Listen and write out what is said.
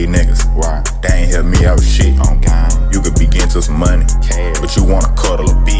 these niggas. Why? They ain't help me out shit. On game. You could begin to some money, Cash. but you wanna cuddle a bitch.